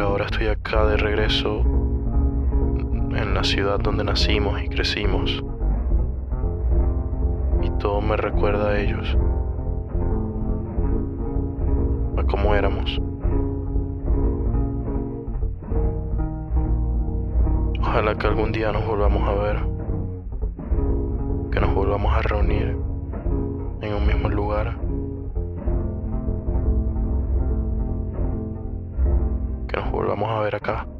ahora estoy acá de regreso en la ciudad donde nacimos y crecimos. Y todo me recuerda a ellos, a cómo éramos. Ojalá que algún día nos volvamos a ver, que nos volvamos a reunir en un mismo lugar. Volvamos a ver acá.